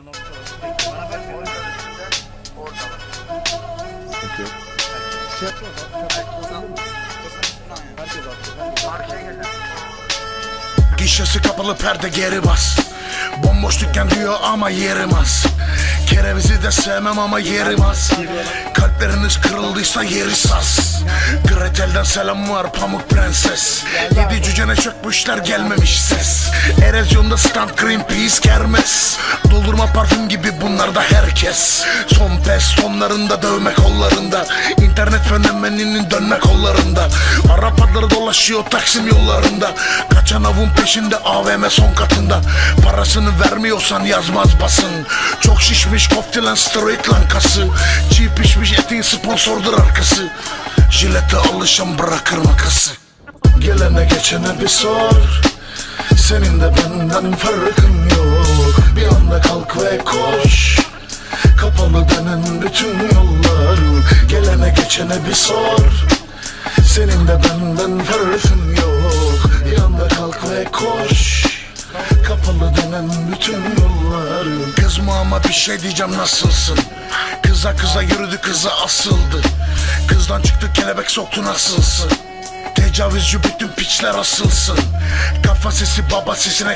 Gel. Gişesi kapalı perde geri bas. Bomboş dükkan diyor ama yerim az Kerevizi de sevmem ama yerim az Kalpleriniz kırıldıysa yeri saz Gretel'den selam var pamuk prenses. Yedi cücene çökmüşler gelmemiş ses. Erozyonda stand Greenpeace kermes. Doldurma parfüm gibi bunlar da herkes. Son pes tonlarında dövme kollarında. İnternet fenomeninin dönme kollarında. Arap adları dolaşıyor Taksim yollarında. Kaçan avun peşinde AVM son katında. Parasını vermiyorsan yazmaz basın. Çok şişmiş koftilen straight lan kası Çiğ pişmiş etin sponsordur arkası Jilete alışan bırakır makası. Gelene geçene bir sor. Senin de benden farkın yok. Bir anda kalk ve koş. Kapalı denen bütün yollar. Gelene geçene bir sor. Senin de benden farkın yok. Bir anda kalk ve koş. Kapalı denen bütün yollar Kızma ama bir şey diyeceğim nasılsın? Kıza kıza yürüdü kıza asıldı. Kızdan çıktı kelebek soktu nasılsın? Tecavüzcü bütün piçler asılsın. Kafa sesi baba sesine